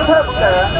十块不给了